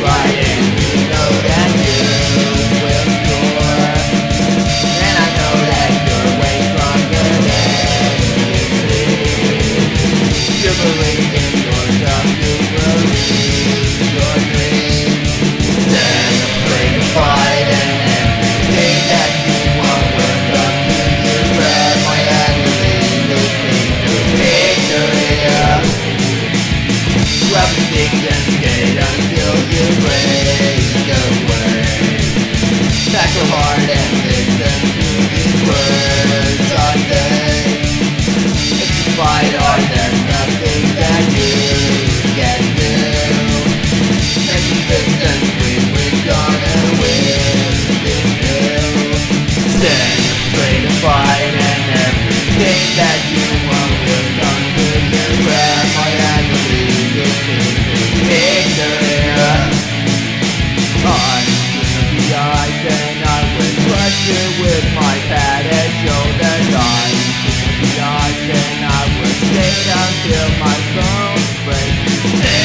Right. seek until you break away. Hard and listen to these words I say. If you fight hard, there's nothing that you can do. We're gonna win this hill. Stand fight and that until my bones break.